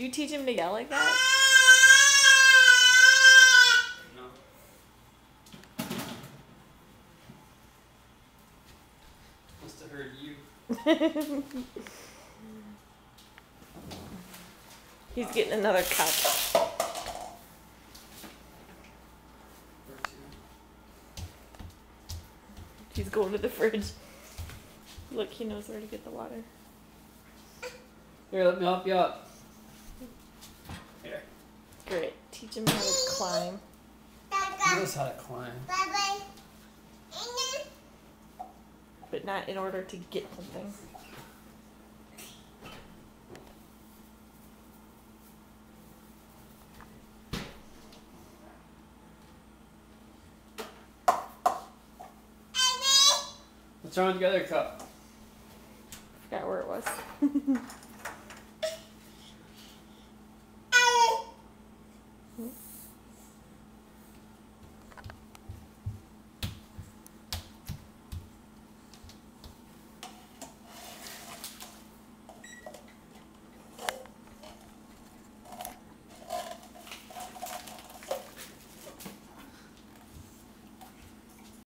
you teach him to yell like that? No. Must have heard you. He's getting another cup. He's going to the fridge. Look, he knows where to get the water. Here, let me help you up. Here. Great. Teach him how to climb. He knows how to climb. but not in order to get something. What's wrong with the other cup? I Forgot where it was. Uhum.